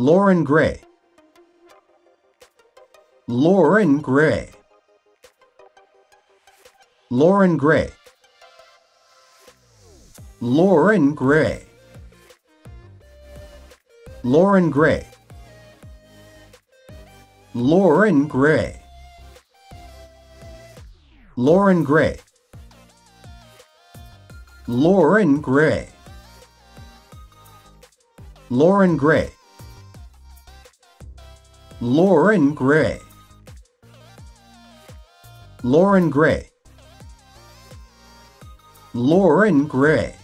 Loren Gray. Loren Gray. Loren Gray. Loren Gray. Loren Gray. Loren Gray. Loren Gray. Loren Gray. Loren Gray. Loren Gray. Loren Gray. Loren Gray.